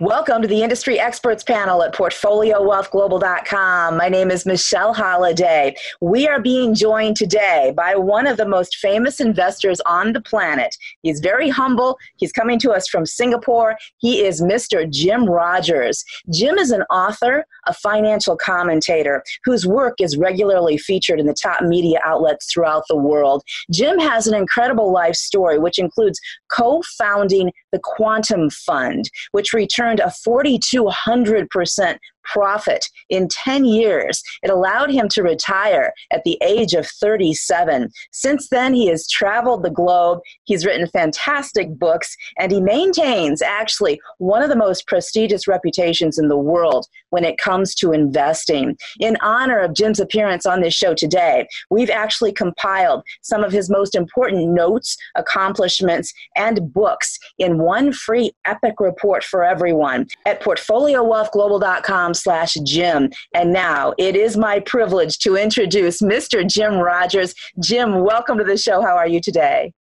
Welcome to the Industry Experts Panel at PortfolioWealthGlobal.com. My name is Michelle Holiday. We are being joined today by one of the most famous investors on the planet. He's very humble. He's coming to us from Singapore. He is Mr. Jim Rogers. Jim is an author, a financial commentator whose work is regularly featured in the top media outlets throughout the world. Jim has an incredible life story, which includes co founding the Quantum Fund, which returned a 4,200% profit in 10 years. It allowed him to retire at the age of 37. Since then, he has traveled the globe. He's written fantastic books, and he maintains actually one of the most prestigious reputations in the world when it comes to investing. In honor of Jim's appearance on this show today, we've actually compiled some of his most important notes, accomplishments, and books in one free epic report for everyone at portfoliowealthglobal.com slash Jim. And now it is my privilege to introduce Mr. Jim Rogers. Jim, welcome to the show. How are you today?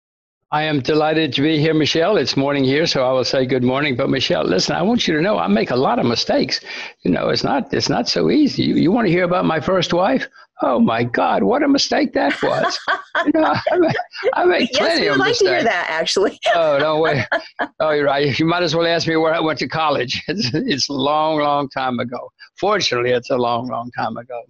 I am delighted to be here, Michelle. It's morning here, so I will say good morning. But Michelle, listen, I want you to know I make a lot of mistakes. You know, it's not it's not so easy. You, you want to hear about my first wife? Oh my God, what a mistake that was! you know, I make, I make plenty yes, of like mistakes. to hear that actually. oh no way! Oh, you're right. You might as well ask me where I went to college. It's it's a long, long time ago. Fortunately, it's a long, long time ago.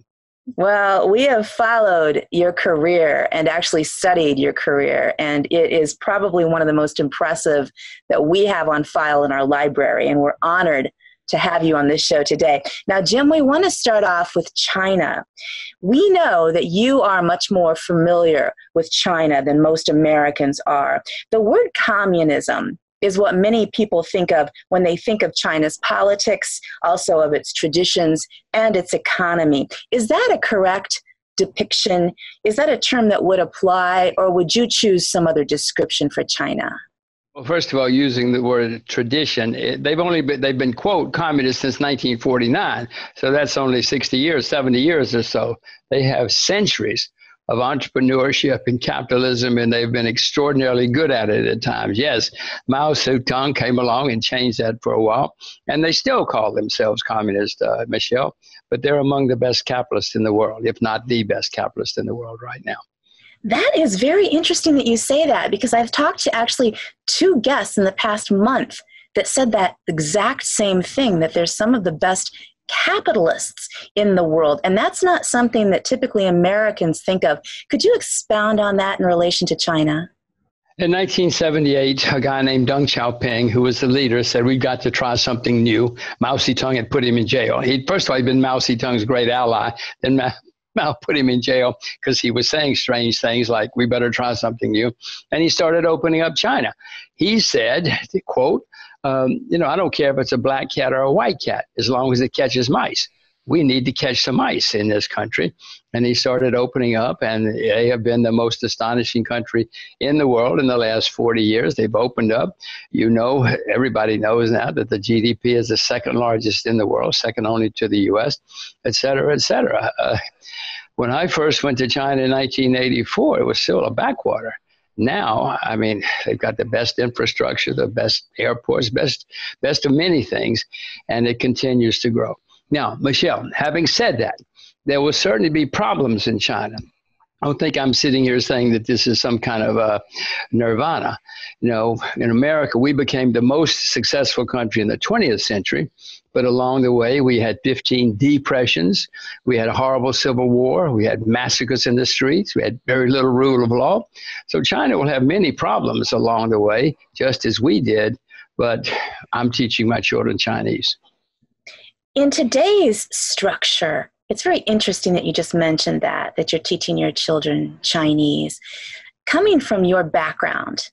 Well, we have followed your career and actually studied your career, and it is probably one of the most impressive that we have on file in our library, and we're honored to have you on this show today. Now, Jim, we want to start off with China. We know that you are much more familiar with China than most Americans are. The word communism is what many people think of when they think of China's politics, also of its traditions and its economy. Is that a correct depiction? Is that a term that would apply, or would you choose some other description for China? Well, first of all, using the word tradition, it, they've only been, they've been quote communist since 1949, so that's only 60 years, 70 years or so. They have centuries of entrepreneurship and capitalism, and they've been extraordinarily good at it at times. Yes, Mao Zedong came along and changed that for a while, and they still call themselves communist, uh, Michelle, but they're among the best capitalists in the world, if not the best capitalist in the world right now. That is very interesting that you say that because I've talked to actually two guests in the past month that said that exact same thing that there's some of the best capitalists in the world. And that's not something that typically Americans think of. Could you expound on that in relation to China? In 1978, a guy named Deng Xiaoping, who was the leader, said, We've got to try something new. Mao Zedong had put him in jail. He, first of all, he'd been Mao Zedong's great ally. Then Mao, Mao put him in jail because he was saying strange things like, We better try something new. And he started opening up China. He said, quote, um, you know, I don't care if it's a black cat or a white cat, as long as it catches mice. We need to catch some mice in this country. And he started opening up, and they have been the most astonishing country in the world in the last 40 years. They've opened up. You know, everybody knows now that the GDP is the second largest in the world, second only to the US, et cetera, et cetera. Uh, when I first went to China in 1984, it was still a backwater now, I mean, they've got the best infrastructure, the best airports, best best of many things, and it continues to grow. Now, Michelle, having said that, there will certainly be problems in China. I don't think I'm sitting here saying that this is some kind of a nirvana. You know, in America, we became the most successful country in the 20th century, but along the way, we had 15 depressions. We had a horrible civil war. We had massacres in the streets. We had very little rule of law. So China will have many problems along the way, just as we did. But I'm teaching my children Chinese. In today's structure, it's very interesting that you just mentioned that, that you're teaching your children Chinese. Coming from your background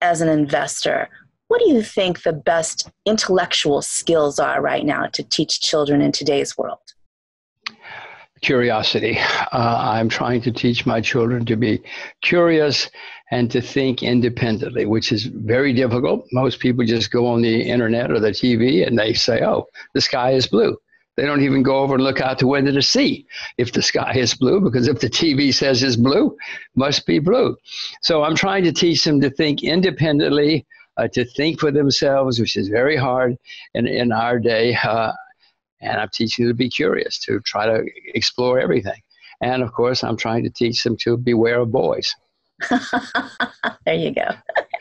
as an investor, what do you think the best intellectual skills are right now to teach children in today's world? Curiosity. Uh, I'm trying to teach my children to be curious and to think independently, which is very difficult. Most people just go on the internet or the TV and they say, oh, the sky is blue. They don't even go over and look out the window to see if the sky is blue, because if the TV says it's blue, must be blue. So I'm trying to teach them to think independently uh, to think for themselves, which is very hard in, in our day. Uh, and I'm teaching them to be curious, to try to explore everything. And of course, I'm trying to teach them to beware of boys. there you go.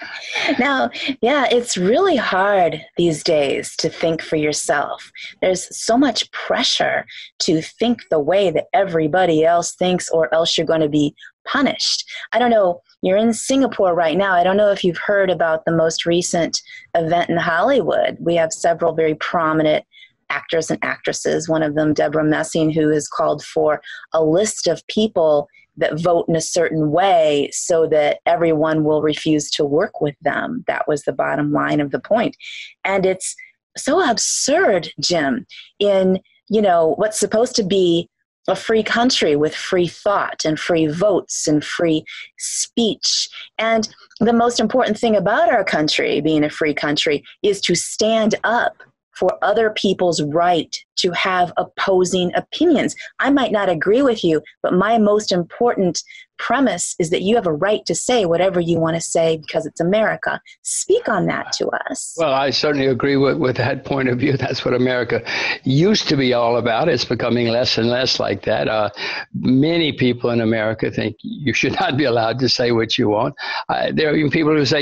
now, yeah, it's really hard these days to think for yourself. There's so much pressure to think the way that everybody else thinks, or else you're going to be punished. I don't know. You're in Singapore right now. I don't know if you've heard about the most recent event in Hollywood. We have several very prominent actors and actresses, one of them, Debra Messing, who has called for a list of people that vote in a certain way so that everyone will refuse to work with them. That was the bottom line of the point. And it's so absurd, Jim, in, you know, what's supposed to be a free country with free thought and free votes and free speech. And the most important thing about our country, being a free country, is to stand up for other people's right to have opposing opinions. I might not agree with you, but my most important premise is that you have a right to say whatever you want to say because it's America. Speak on that to us. Well, I certainly agree with, with that point of view. That's what America used to be all about. It's becoming less and less like that. Uh, many people in America think you should not be allowed to say what you want. Uh, there are even people who say,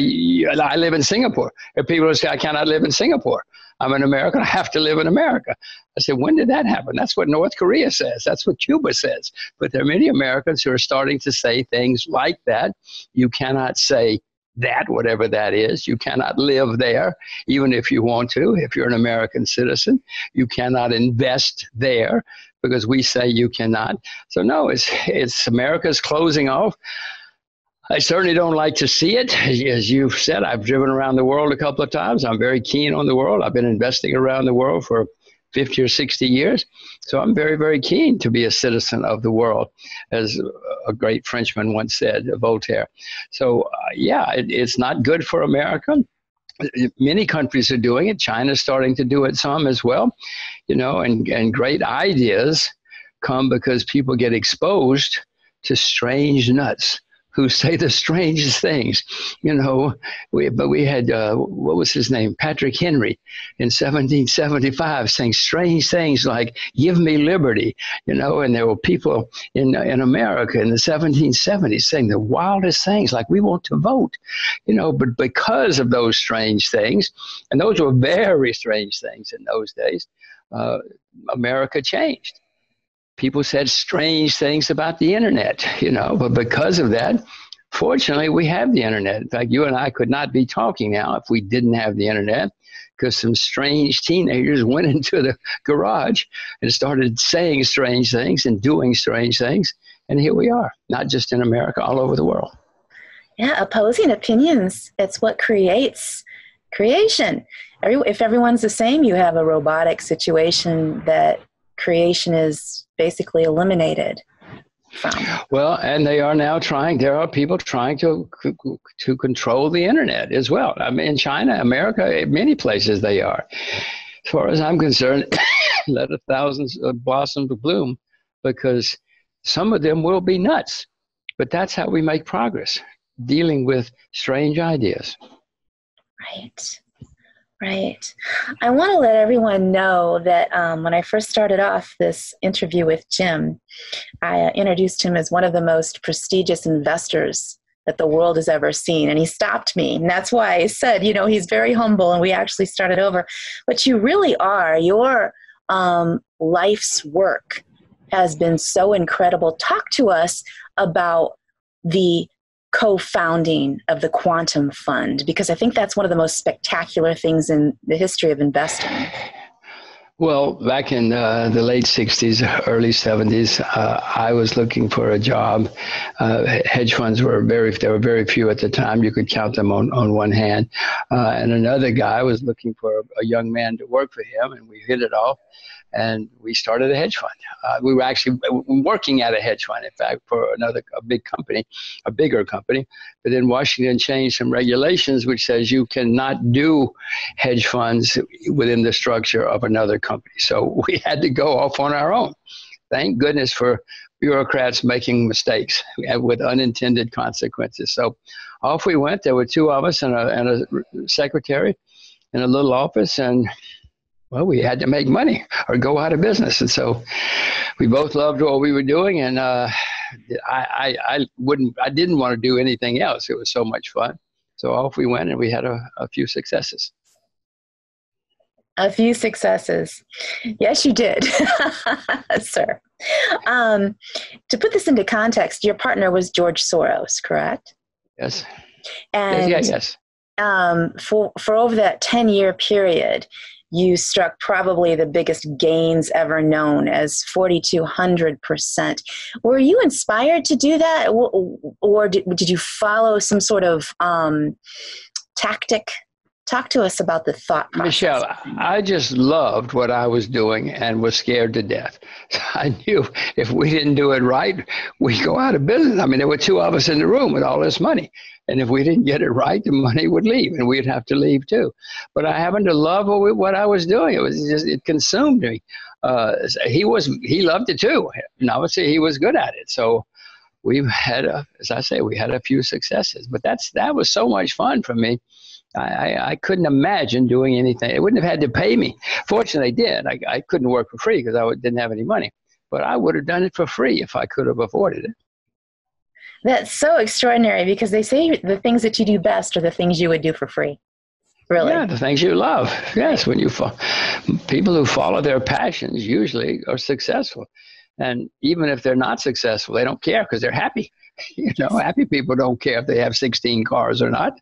I live in Singapore. There are people who say, I cannot live in Singapore. I'm an American. I have to live in America. I said, when did that happen? That's what North Korea says. That's what Cuba says. But there are many Americans who are starting to say things like that. You cannot say that, whatever that is. You cannot live there, even if you want to, if you're an American citizen. You cannot invest there because we say you cannot. So, no, it's, it's America's closing off. I certainly don't like to see it. As you've said, I've driven around the world a couple of times. I'm very keen on the world. I've been investing around the world for 50 or 60 years. So I'm very, very keen to be a citizen of the world, as a great Frenchman once said, Voltaire. So, uh, yeah, it, it's not good for America. Many countries are doing it. China's starting to do it some as well, you know, and, and great ideas come because people get exposed to strange nuts who say the strangest things. You know, we, but we had, uh, what was his name? Patrick Henry in 1775 saying strange things like, give me liberty, you know, and there were people in, in America in the 1770s saying the wildest things like, we want to vote, you know, but because of those strange things, and those were very strange things in those days, uh, America changed people said strange things about the internet, you know, but because of that, fortunately, we have the internet. In fact, you and I could not be talking now if we didn't have the internet because some strange teenagers went into the garage and started saying strange things and doing strange things. And here we are, not just in America, all over the world. Yeah, opposing opinions. It's what creates creation. If everyone's the same, you have a robotic situation that creation is basically eliminated from. Well, and they are now trying. There are people trying to to control the internet as well. I mean, in China, America, many places they are. As far as I'm concerned, let a thousand blossom to bloom, because some of them will be nuts. But that's how we make progress, dealing with strange ideas. Right. Right. I want to let everyone know that um, when I first started off this interview with Jim, I uh, introduced him as one of the most prestigious investors that the world has ever seen. And he stopped me. And that's why I said, you know, he's very humble and we actually started over. But you really are. Your um, life's work has been so incredible. Talk to us about the co-founding of the quantum fund because i think that's one of the most spectacular things in the history of investing well back in uh, the late 60s early 70s uh, i was looking for a job uh, hedge funds were very there were very few at the time you could count them on, on one hand uh, and another guy was looking for a young man to work for him and we hit it off and we started a hedge fund. Uh, we were actually working at a hedge fund, in fact, for another a big company, a bigger company. But then Washington changed some regulations, which says you cannot do hedge funds within the structure of another company. So we had to go off on our own. thank goodness for bureaucrats making mistakes with unintended consequences. So off we went. There were two of us and a, and a secretary in a little office, and well, we had to make money or go out of business. And so we both loved what we were doing, and uh, I, I, I wouldn't, I didn't want to do anything else. It was so much fun. So off we went, and we had a, a few successes. A few successes. Yes, you did, sir. Um, to put this into context, your partner was George Soros, correct? Yes. And yes, yes. Um, for for over that ten year period, you struck probably the biggest gains ever known as 4,200%. Were you inspired to do that, or did, did you follow some sort of um, tactic? Talk to us about the thought process. Michelle, I just loved what I was doing and was scared to death. I knew if we didn't do it right, we'd go out of business. I mean, there were two of us in the room with all this money. And if we didn't get it right, the money would leave, and we'd have to leave too. But I happened to love what, I was doing. It was just it consumed me. Uh, he was he loved it too, and obviously he was good at it. So we've had, a, as I say, we had a few successes. But that's that was so much fun for me. I, I, couldn't imagine doing anything. It wouldn't have had to pay me. Fortunately, they did. I, I couldn't work for free because I didn't have any money. But I would have done it for free if I could have afforded it. That's so extraordinary because they say the things that you do best are the things you would do for free. Really? Yeah, the things you love. Yes, when you fo- people who follow their passions usually are successful, and even if they're not successful, they don't care because they're happy. You know, happy people don't care if they have 16 cars or not.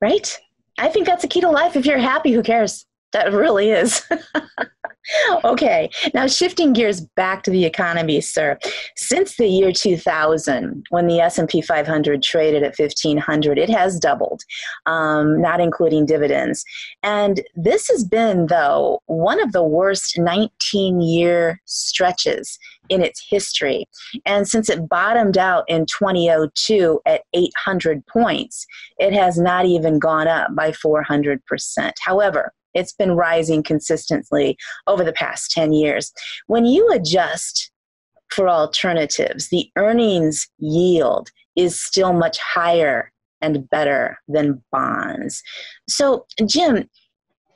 Right. I think that's a key to life. If you're happy, who cares? That really is. okay, now shifting gears back to the economy, sir. Since the year 2000, when the S&P 500 traded at 1500, it has doubled, um, not including dividends. And this has been, though, one of the worst 19-year stretches in its history. And since it bottomed out in 2002 at 800 points, it has not even gone up by 400%. However, it's been rising consistently over the past 10 years. When you adjust for alternatives, the earnings yield is still much higher and better than bonds. So, Jim,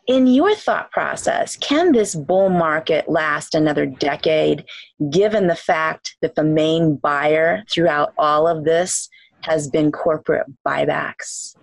in your thought process, can this bull market last another decade, given the fact that the main buyer throughout all of this has been corporate buybacks?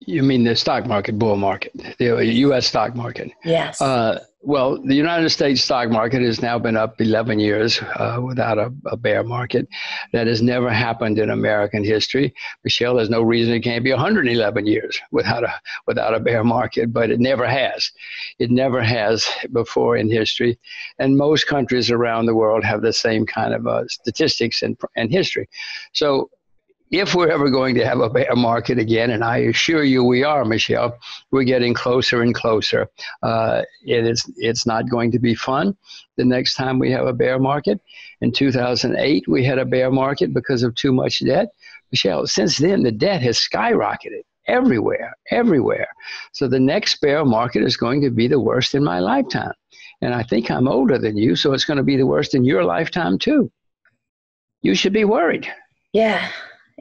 You mean the stock market, bull market, the U.S. stock market? Yes. Uh, well, the United States stock market has now been up 11 years uh, without a, a, bear market. That has never happened in American history. Michelle, there's no reason it can't be 111 years without a without a bear market, but it never has. It never has before in history, and most countries around the world have the same kind of uh, statistics and, and history. So if we're ever going to have a bear market again, and I assure you we are, Michelle, we're getting closer and closer. Uh, it is, it's not going to be fun the next time we have a bear market. In 2008, we had a bear market because of too much debt. Michelle, since then, the debt has skyrocketed everywhere, everywhere. So the next bear market is going to be the worst in my lifetime. And I think I'm older than you, so it's going to be the worst in your lifetime too. You should be worried. Yeah,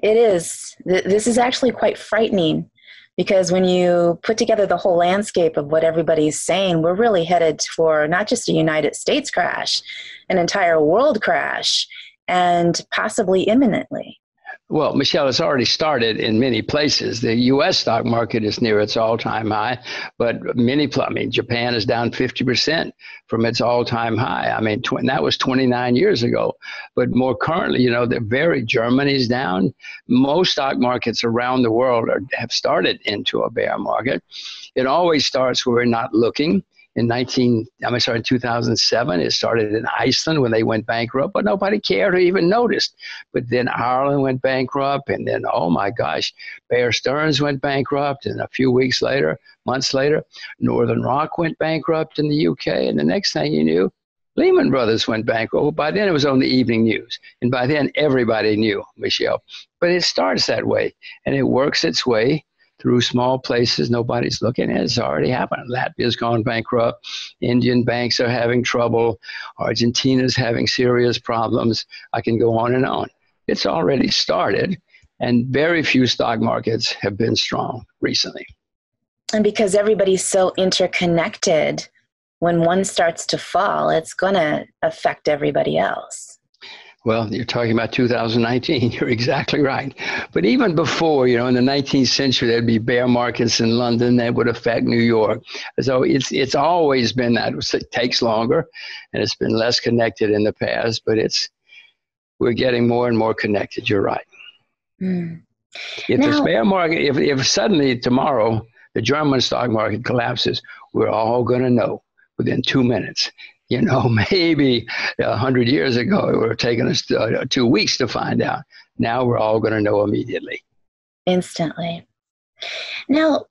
it is. This is actually quite frightening because when you put together the whole landscape of what everybody's saying, we're really headed for not just a United States crash, an entire world crash, and possibly imminently. Well, Michelle, it's already started in many places. The U.S. stock market is near its all-time high, but many, I mean, Japan is down 50% from its all-time high. I mean, tw- that was 29 years ago. But more currently, you know, the very Germany's down. Most stock markets around the world are, have started into a bear market. It always starts where we're not looking in 19 I'm sorry in 2007 it started in Iceland when they went bankrupt but nobody cared or even noticed but then Ireland went bankrupt and then oh my gosh Bear Stearns went bankrupt and a few weeks later months later Northern Rock went bankrupt in the UK and the next thing you knew Lehman Brothers went bankrupt. Well, by then it was on the evening news. And by then everybody knew, Michelle. But it starts that way and it works its way through small places nobody's looking at. It's already happened. Latvia's gone bankrupt. Indian banks are having trouble. Argentina's having serious problems. I can go on and on. It's already started, and very few stock markets have been strong recently. And because everybody's so interconnected, when one starts to fall, it's going to affect everybody else. Well, you're talking about 2019. You're exactly right. But even before, you know, in the 19th century, there'd be bear markets in London that would affect New York. So it's it's always been that. It takes longer, and it's been less connected in the past. But it's we're getting more and more connected. You're right. Mm. If now, the bear market, if if suddenly tomorrow the German stock market collapses, we're all going to know within two minutes you know, maybe a hundred years ago, it would have taken us uh, two weeks to find out. Now we're all going to know immediately. Instantly. Now,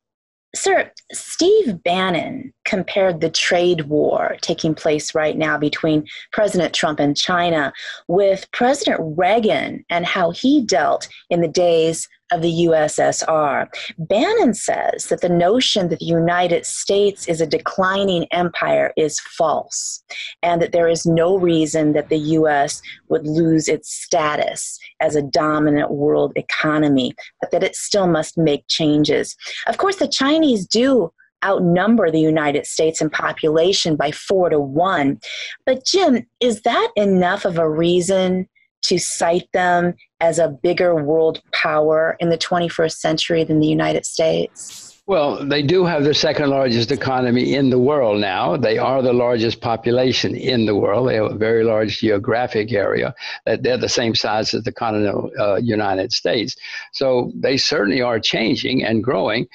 sir, Steve Bannon compared the trade war taking place right now between President Trump and China with President Reagan and how he dealt in the days of the USSR. Bannon says that the notion that the United States is a declining empire is false, and that there is no reason that the US would lose its status as a dominant world economy, but that it still must make changes. Of course, the Chinese do outnumber the United States in population by four to one. But, Jim, is that enough of a reason to cite them as a bigger world power in the 21st century than the United States? Well, they do have the second largest economy in the world now. They are the largest population in the world. They have a very large geographic area. They're the same size as the continental uh, United States. So they certainly are changing and growing.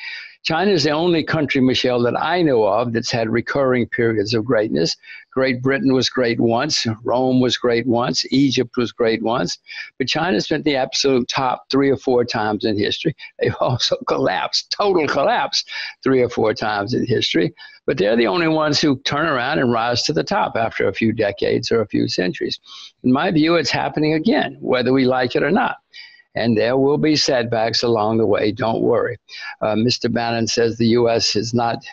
China is the only country, Michelle, that I know of that's had recurring periods of greatness. Great Britain was great once, Rome was great once, Egypt was great once, but China's been the absolute top three or four times in history. They've also collapsed, total collapse, three or four times in history. But they're the only ones who turn around and rise to the top after a few decades or a few centuries. In my view, it's happening again, whether we like it or not and there will be setbacks along the way. Don't worry. Uh, Mr. Bannon says the U.S. is not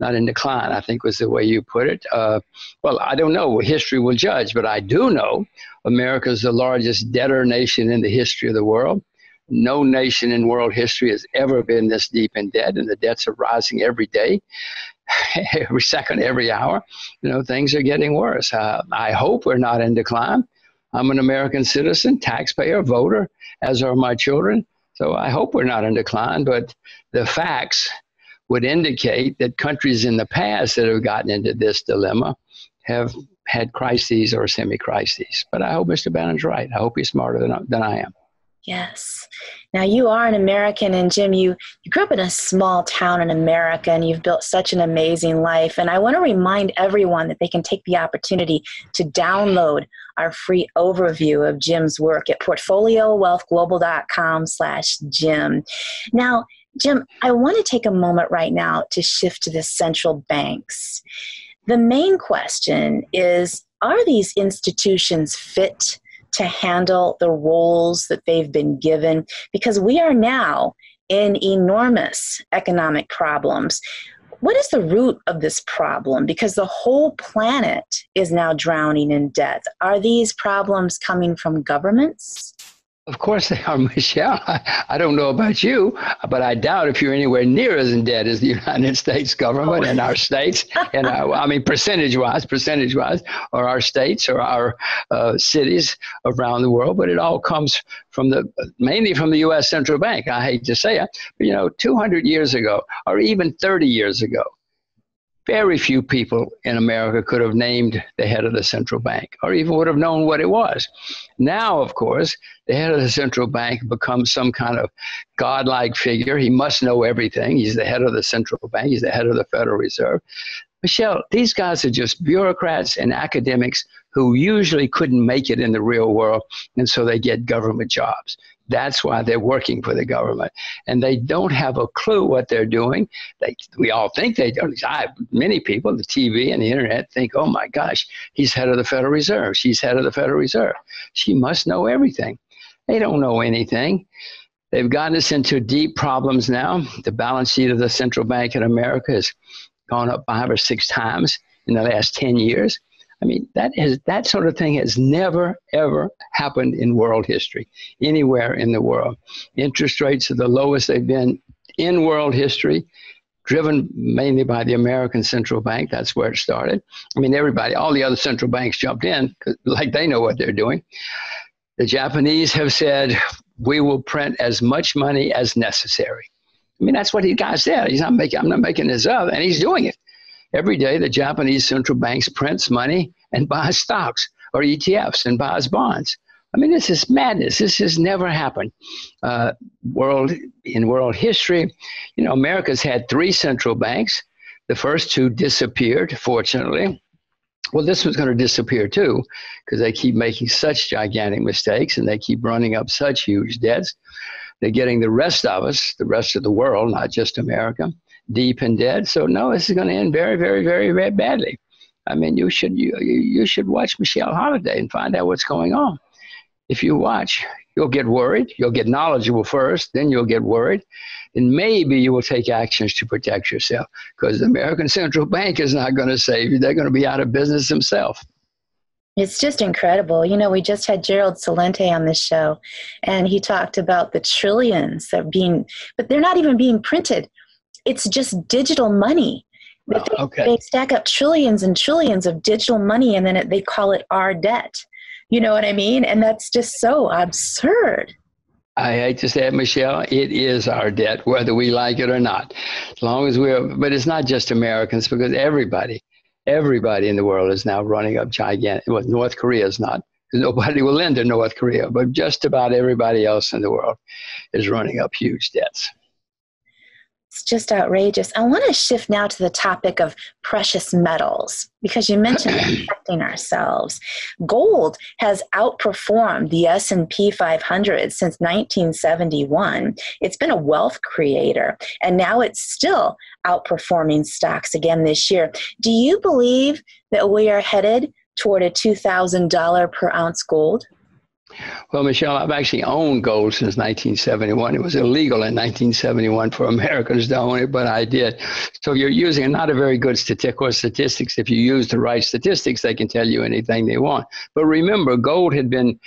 not in decline. I think was the way you put it. Uh, well, I don't know. History will judge, but I do know America is the largest debtor nation in the history of the world. No nation in world history has ever been this deep in debt, and the debts are rising every day, every second, every hour. You know, things are getting worse. Uh, I hope we're not in decline. I'm an American citizen, taxpayer, voter, as are my children. So I hope we're not in decline, but the facts would indicate that countries in the past that have gotten into this dilemma have had crises or semi crises. But I hope Mr. Bannon's right. I hope he's smarter than, than I am. Yes. Now you are an American, and Jim, you, you grew up in a small town in America, and you've built such an amazing life. And I want to remind everyone that they can take the opportunity to download our free overview of Jim's work at portfoliowealthglobal.com slash Jim. Now, Jim, I want to take a moment right now to shift to the central banks. The main question is Are these institutions fit to handle the roles that they've been given because we are now in enormous economic problems. What is the root of this problem? Because the whole planet is now drowning in debt. Are these problems coming from governments? Of course they are, Michelle. I, I, don't know about you, but I doubt if you're anywhere near as in debt as the United States government oh. and our states. and our, I mean, percentage-wise, percentage-wise, or our states or our uh, cities around the world. But it all comes from the mainly from the U.S. central bank. I hate to say it, but you know, 200 years ago, or even 30 years ago, very few people in America could have named the head of the central bank or even would have known what it was. Now, of course, the head of the central bank becomes some kind of godlike figure. He must know everything. He's the head of the central bank, he's the head of the Federal Reserve. Michelle, these guys are just bureaucrats and academics who usually couldn't make it in the real world, and so they get government jobs. That's why they're working for the government. And they don't have a clue what they're doing. They, we all think they do. I, many people, the TV and the internet, think, oh my gosh, he's head of the Federal Reserve. She's head of the Federal Reserve. She must know everything. They don't know anything. They've gotten us into deep problems now. The balance sheet of the central bank in America has gone up five or six times in the last 10 years. I mean, that is that sort of thing has never ever happened in world history anywhere in the world. Interest rates are the lowest they've been in world history, driven mainly by the American central bank. That's where it started. I mean, everybody, all the other central banks jumped in like they know what they're doing. The Japanese have said we will print as much money as necessary. I mean, that's what he guy said. He's not making. I'm not making this up, and he's doing it. Every day, the Japanese central banks prints money and buys stocks or ETFs and buys bonds. I mean, this is madness. This has never happened. Uh, world in world history, you know, America's had three central banks. The first two disappeared, fortunately. Well, this was going to disappear too, because they keep making such gigantic mistakes and they keep running up such huge debts. They're getting the rest of us, the rest of the world, not just America, deep in debt. So no, this is going to end very, very, very, very badly. I mean, you should you you should watch Michelle Holliday and find out what's going on. If you watch, you'll get worried. You'll get knowledgeable first, then you'll get worried, and maybe you will take actions to protect yourself. Because the American Central Bank is not going to save you; they're going to be out of business themselves. It's just incredible. You know, we just had Gerald Celente on this show, and he talked about the trillions that are being, but they're not even being printed it's just digital money. Well, they, okay. they stack up trillions and trillions of digital money and then it, they call it our debt. You know what I mean? And that's just so absurd. I hate to say it, Michelle, it is our debt, whether we like it or not. As long as we're, but it's not just Americans because everybody, everybody in the world is now running up gigantic. Well, North Korea is not, nobody will lend to North Korea, but just about everybody else in the world is running up huge debts. It's just outrageous. I want to shift now to the topic of precious metals because you mentioned protecting ourselves. Gold has outperformed the S&P 500 since 1971. It's been a wealth creator and now it's still outperforming stocks again this year. Do you believe that we are headed toward a $2,000 per ounce gold? Well, Michelle, I've actually owned gold since 1971. It was illegal in 1971 for Americans to own it, but I did. So you're using not a very good statistical statistics. If you use the right statistics, they can tell you anything they want. But remember, gold had been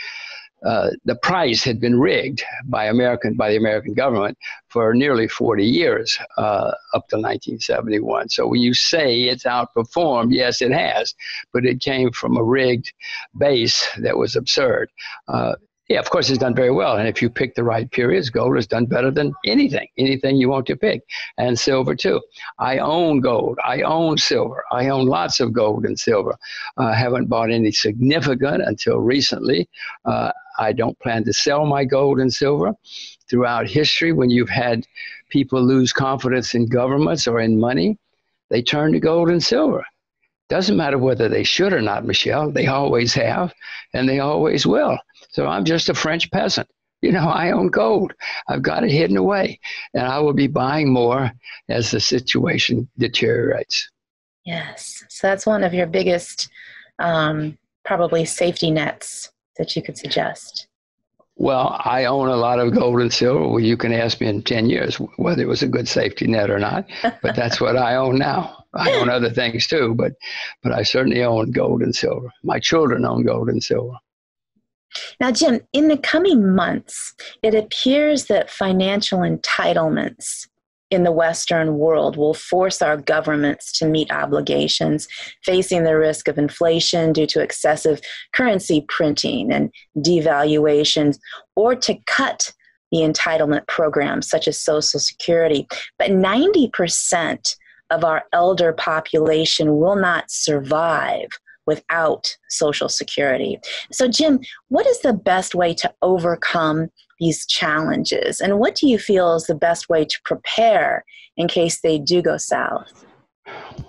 uh, the price had been rigged by American by the American government for nearly 40 years uh, up to 1971. So when you say it's outperformed, yes, it has, but it came from a rigged base that was absurd. Uh, yeah, of course, it's done very well. And if you pick the right periods, gold has done better than anything, anything you want to pick. And silver, too. I own gold. I own silver. I own lots of gold and silver. I uh, haven't bought any significant until recently. Uh, I don't plan to sell my gold and silver. Throughout history, when you've had people lose confidence in governments or in money, they turn to gold and silver. Doesn't matter whether they should or not, Michelle. They always have, and they always will. So I'm just a French peasant. You know, I own gold. I've got it hidden away, and I will be buying more as the situation deteriorates. Yes. So that's one of your biggest, um, probably safety nets that you could suggest. Well, I own a lot of gold and silver. Well, you can ask me in 10 years whether it was a good safety net or not, but that's what I own now. I own other things too, but, but I certainly own gold and silver. My children own gold and silver. Now, Jim, in the coming months, it appears that financial entitlements in the Western world will force our governments to meet obligations, facing the risk of inflation due to excessive currency printing and devaluations, or to cut the entitlement programs such as Social Security. But 90% of our elder population will not survive without Social Security. So, Jim, what is the best way to overcome these challenges? And what do you feel is the best way to prepare in case they do go south?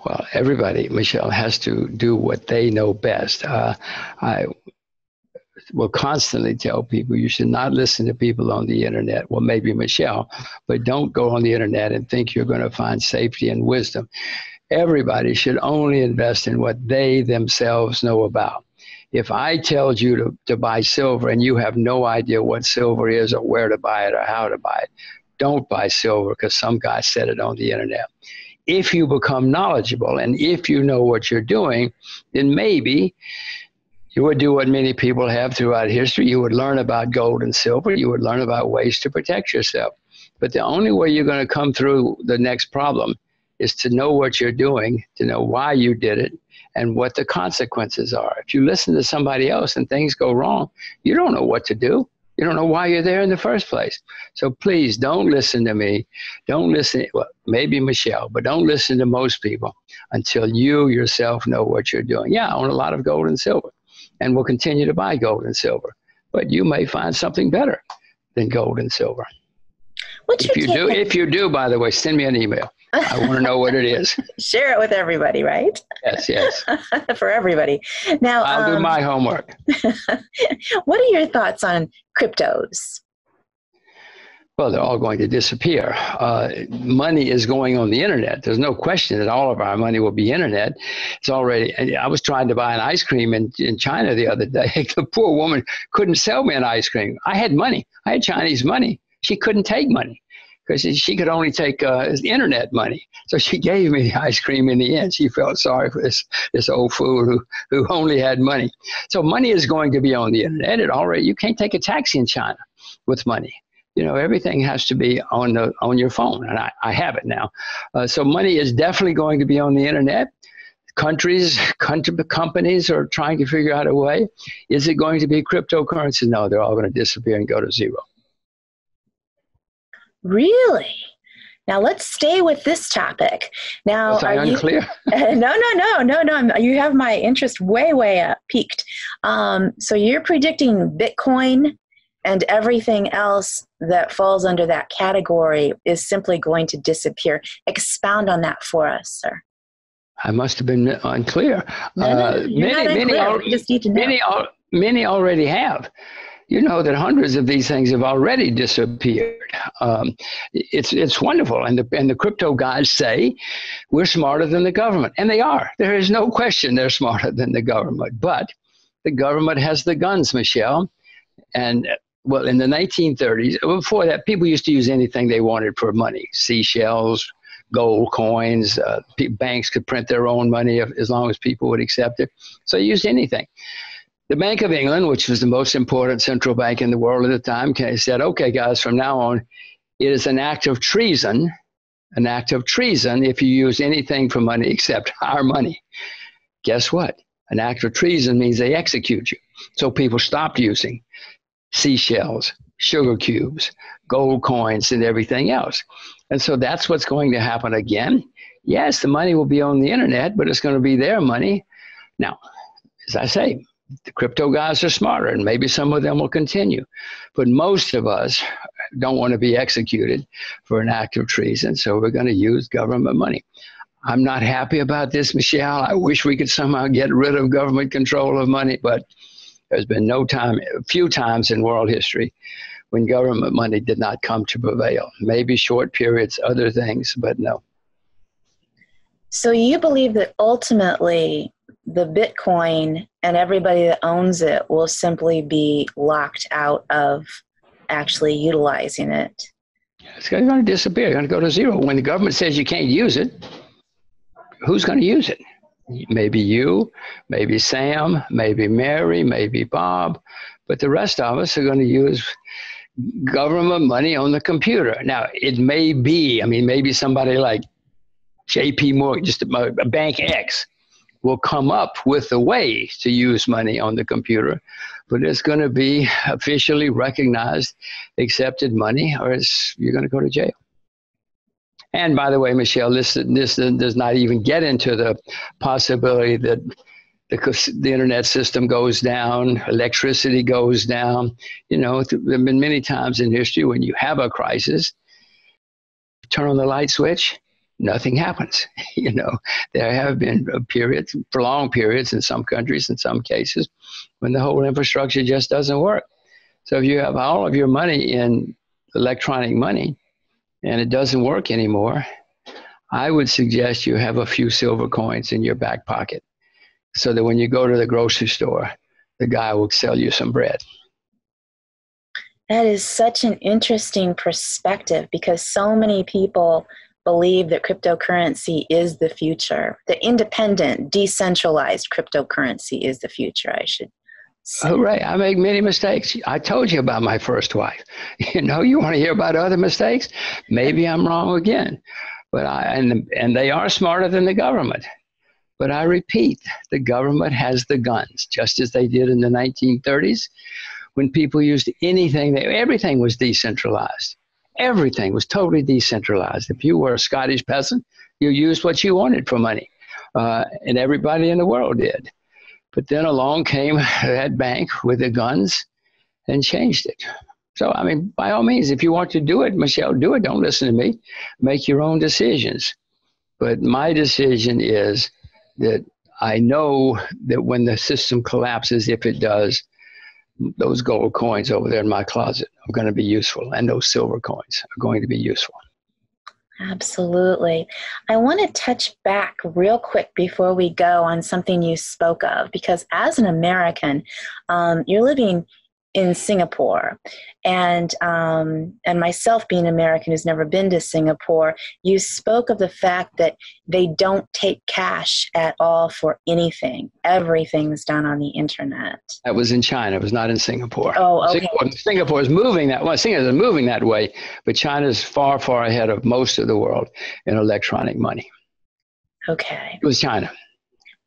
Well, everybody, Michelle, has to do what they know best. Uh, I will constantly tell people you should not listen to people on the internet. Well, maybe Michelle, but don't go on the internet and think you're going to find safety and wisdom everybody should only invest in what they themselves know about. If I told you to, to buy silver and you have no idea what silver is or where to buy it or how to buy it, don't buy silver because some guy said it on the internet. If you become knowledgeable and if you know what you're doing, then maybe you would do what many people have throughout history. You would learn about gold and silver. You would learn about ways to protect yourself. But the only way you're going to come through the next problem is to know what you're doing, to know why you did it, and what the consequences are. If you listen to somebody else and things go wrong, you don't know what to do. You don't know why you're there in the first place. So please don't listen to me. Don't listen, well, maybe Michelle, but don't listen to most people until you yourself know what you're doing. Yeah, I own a lot of gold and silver, and will continue to buy gold and silver. But you may find something better than gold and silver. What's if you do, if you do, by the way, send me an email. I want to know what it is. Share it with everybody, right? Yes, yes. For everybody. Now, I'll um, do my homework. what are your thoughts on cryptos? Well, they're all going to disappear. Uh, money is going on the internet. There's no question that all of our money will be internet. It's already. I was trying to buy an ice cream in, in China the other day. The poor woman couldn't sell me an ice cream. I had money. I had Chinese money. She couldn't take money because she could only take uh, internet money. So she gave me the ice cream in the end. She felt sorry for this this old fool who who only had money. So money is going to be on the internet. It already you can't take a taxi in China with money. You know everything has to be on the on your phone, and I, I have it now. Uh, so money is definitely going to be on the internet. Countries, country, companies are trying to figure out a way. Is it going to be cryptocurrency? No, they're all going to disappear and go to zero. Really? Now let's stay with this topic. Now, Was are you unclear? no, no, no, no, no. You have my interest way, way up, peaked. Um, so you're predicting Bitcoin and everything else that falls under that category is simply going to disappear. Expound on that for us, sir. I must have been unclear. No, no, uh, many, many, al- many, al- many already have you know that hundreds of these things have already disappeared. Um, it's it's wonderful, and the and the crypto guys say we're smarter than the government, and they are. There is no question they're smarter than the government. But the government has the guns, Michelle, and well, in the 1930s, before that, people used to use anything they wanted for money: seashells, gold coins. Uh, banks could print their own money if, as long as people would accept it. So they used anything. The Bank of England, which was the most important central bank in the world at the time, said, okay, guys, from now on, it is an act of treason, an act of treason if you use anything for money except our money. Guess what? An act of treason means they execute you. So people stopped using seashells, sugar cubes, gold coins, and everything else. And so that's what's going to happen again. Yes, the money will be on the internet, but it's going to be their money. Now, as I say, the crypto guys are smarter and maybe some of them will continue. But most of us don't want to be executed for an act of treason, so we're going to use government money. I'm not happy about this, Michelle. I wish we could somehow get rid of government control of money, but there's been no time, few times in world history when government money did not come to prevail. Maybe short periods, other things, but no. So you believe that ultimately the Bitcoin and everybody that owns it will simply be locked out of actually utilizing it. It's going to disappear. It's going to go to zero. When the government says you can't use it, who's going to use it? Maybe you, maybe Sam, maybe Mary, maybe Bob, but the rest of us are going to use government money on the computer. Now, it may be, I mean, maybe somebody like JP Morgan, just a, bank X, will come up with a way to use money on the computer, but it's going to be officially recognized, accepted money, or it's, you're going to go to jail. And by the way, Michelle, this, this does not even get into the possibility that the, the internet system goes down, electricity goes down. You know, there have been many times in history when you have a crisis, turn on the light switch, nothing happens. you know, there have been uh, periods, prolonged periods in some countries, in some cases, when the whole infrastructure just doesn't work. So if you have all of your money in electronic money and it doesn't work anymore, I would suggest you have a few silver coins in your back pocket so that when you go to the grocery store, the guy will sell you some bread. That is such an interesting perspective because so many people believe that cryptocurrency is the future. The independent, decentralized cryptocurrency is the future, I should say. Oh, right. I make many mistakes. I told you about my first wife. You know, you want to hear about other mistakes? Maybe I'm wrong again. But I, and, and they are smarter than the government. But I repeat, the government has the guns, just as they did in the 1930s when people used anything, everything was decentralized. Everything was totally decentralized. If you were a Scottish peasant, you used what you wanted for money, uh, and everybody in the world did. But then along came that bank with the guns and changed it. So, I mean, by all means, if you want to do it, Michelle, do it. Don't listen to me. Make your own decisions. But my decision is that I know that when the system collapses, if it does, those gold coins over there in my closet are going to be useful, and those silver coins are going to be useful. Absolutely. I want to touch back real quick before we go on something you spoke of, because as an American, um, you're living in Singapore, and um, and myself being American who's never been to Singapore, you spoke of the fact that they don't take cash at all for anything. Everything's done on the internet. That was in China. It was not in Singapore. Oh, okay. Singapore, Singapore is moving that. Well, Singapore is moving that way, but China is far, far ahead of most of the world in electronic money. Okay. It was China.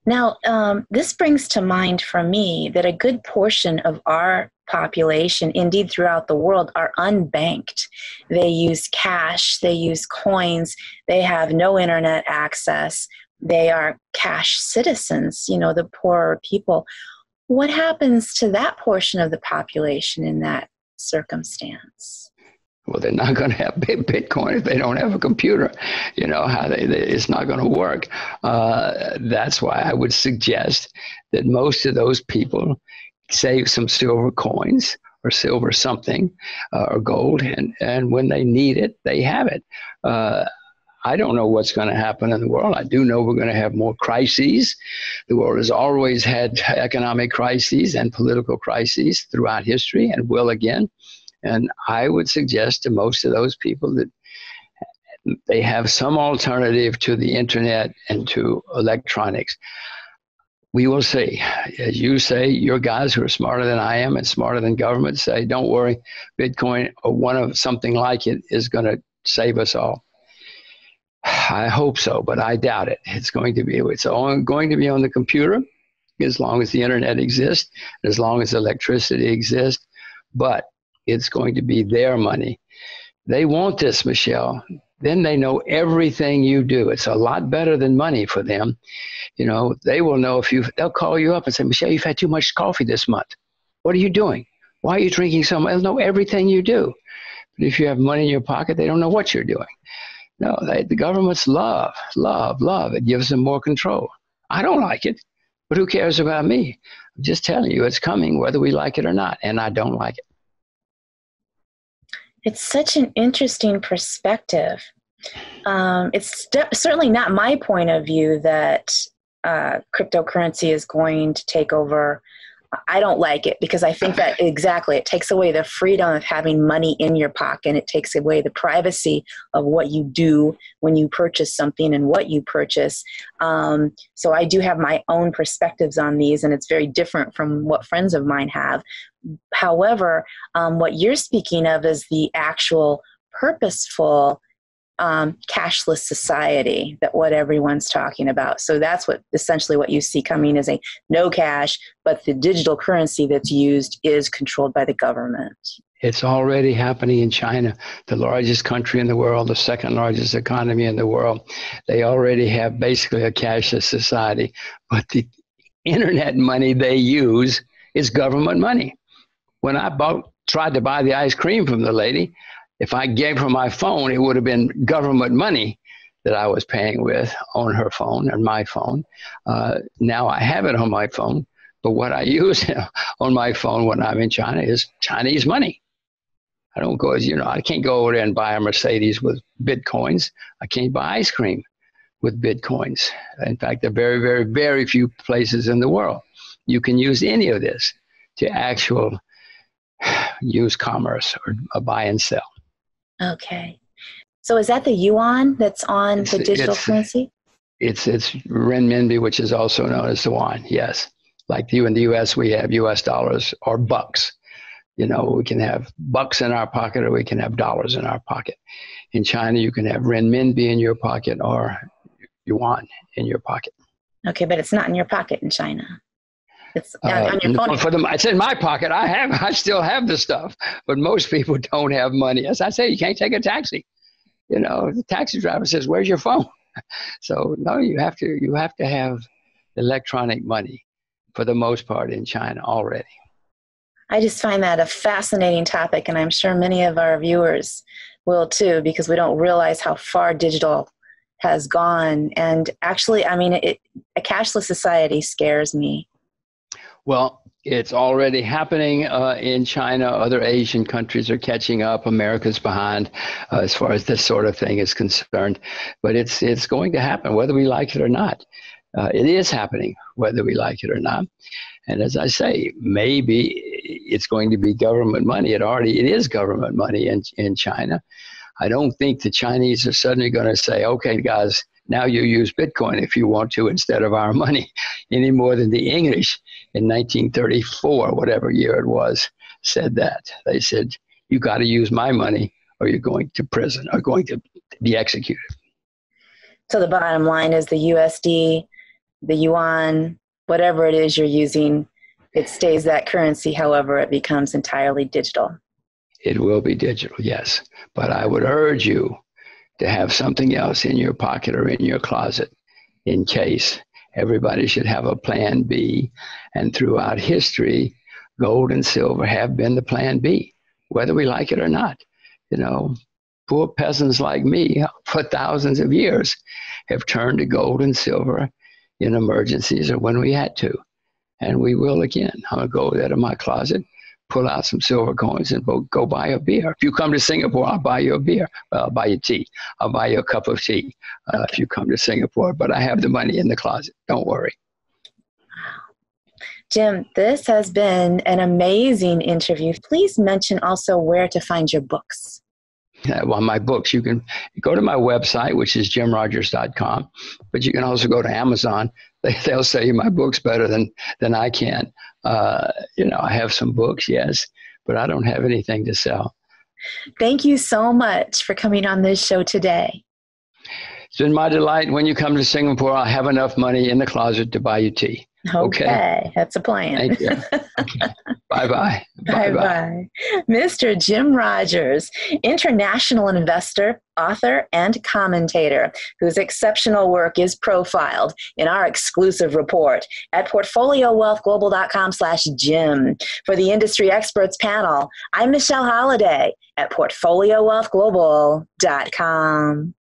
Now, um, this brings to mind for me that a good portion of our population, indeed throughout the world, are unbanked. They use cash, they use coins, they have no internet access, they are cash citizens, you know, the poorer people. What happens to that portion of the population in that circumstance? Well, they're not going to have Bitcoin if they don't have a computer. You know how they, they it's not going to work. Uh, that's why I would suggest that most of those people save some silver coins or silver something uh, or gold, and, and when they need it, they have it. Uh, I don't know what's going to happen in the world. I do know we're going to have more crises. The world has always had economic crises and political crises throughout history and will again. And I would suggest to most of those people that they have some alternative to the internet and to electronics we will see. As you say, your guys who are smarter than I am and smarter than government say, don't worry, Bitcoin or one of something like it is going to save us all. I hope so, but I doubt it. It's going to be it's going to be on the computer as long as the internet exists, as long as electricity exists, but it's going to be their money. They want this, Michelle then they know everything you do. It's a lot better than money for them. You know, they will know if you, they'll call you up and say, Michelle, you've had too much coffee this month. What are you doing? Why are you drinking so much? They'll know everything you do. But if you have money in your pocket, they don't know what you're doing. No, they, the government's love, love, love. It gives them more control. I don't like it, but who cares about me? I'm just telling you, it's coming whether we like it or not, and I don't like it. It's such an interesting perspective. Um, it's st- certainly not my point of view that uh, cryptocurrency is going to take over I don't like it because I think that exactly it takes away the freedom of having money in your pocket. It takes away the privacy of what you do when you purchase something and what you purchase. Um, so I do have my own perspectives on these, and it's very different from what friends of mine have. However, um, what you're speaking of is the actual purposeful um, cashless society that what everyone's talking about. So that's what essentially what you see coming is a no cash, but the digital currency that's used is controlled by the government. It's already happening in China, the largest country in the world, the second largest economy in the world. They already have basically a cashless society, but the internet money they use is government money. When I bought, tried to buy the ice cream from the lady, if I gave her my phone, it would have been government money that I was paying with on her phone and my phone. Uh, now I have it on my phone, but what I use on my phone when I'm in China is Chinese money. I don't go you know, I can't go over there and buy a Mercedes with bitcoins. I can't buy ice cream with bitcoins. In fact, there are very, very, very few places in the world you can use any of this. to actual use commerce or buy and sell. Okay. So is that the yuan that's on it's, the digital it's, currency? It's it's renminbi, which is also known as the yuan. Yes, like you in the U.S., we have U.S. dollars or bucks. You know, we can have bucks in our pocket, or we can have dollars in our pocket. In China, you can have renminbi in your pocket or yuan in your pocket. Okay, but it's not in your pocket in China. It's on, uh, on your phone. For it's in my pocket. I have, I still have the stuff, but most people don't have money. As I say, you can't take a taxi. You know, the taxi driver says, "Where's your phone?" So no, you have to, you have to have electronic money for the most part in China already. I just find that a fascinating topic, and I'm sure many of our viewers will too, because we don't realize how far digital has gone. And actually, I mean, it, a cashless society scares me. Well, it's already happening uh, in China. Other Asian countries are catching up. America's behind uh, as far as this sort of thing is concerned. But it's it's going to happen whether we like it or not. Uh, it is happening whether we like it or not. And as I say, maybe it's going to be government money. It already it is government money in in China. I don't think the Chinese are suddenly going to say, "Okay, guys." Now you use Bitcoin if you want to instead of our money, any more than the English in 1934, whatever year it was, said that. They said, you got to use my money or you're going to prison or going to be executed. So the bottom line is the USD, the yuan, whatever it is you're using, it stays that currency. However, it becomes entirely digital. It will be digital, yes. But I would urge you to have something else in your pocket or in your closet in case. Everybody should have a plan B. And throughout history, gold and silver have been the plan B, whether we like it or not. You know, poor peasants like me for thousands of years have turned to gold and silver in emergencies or when we had to. And we will again. To go out of my closet pull out some silver coins and go go buy a beer. If you come to Singapore, I'll buy you a beer. Well, I'll buy you tea. I'll buy you a cup of tea uh, okay. if you come to Singapore. But I have the money in the closet. Don't worry. Jim, this has been an amazing interview. Please mention also where to find your books. Yeah, well, my books, you can go to my website, which is jimrogers.com, but you can also go to Amazon. They, they'll sell you my books better than, than I can. Uh, you know, I have some books, yes, but I don't have anything to sell. Thank you so much for coming on this show today. It's been my delight. When you come to Singapore, I'll have enough money in the closet to buy you tea. Okay, okay. that's a plan. Thank you. Okay. bye bye. Bye bye. Mr. Jim Rogers, international investor, author, and commentator, whose exceptional work is profiled in our exclusive report at portfoliowealthglobal.com slash Jim. For the industry experts panel, I'm Michelle Holiday at portfoliowealthglobal.com.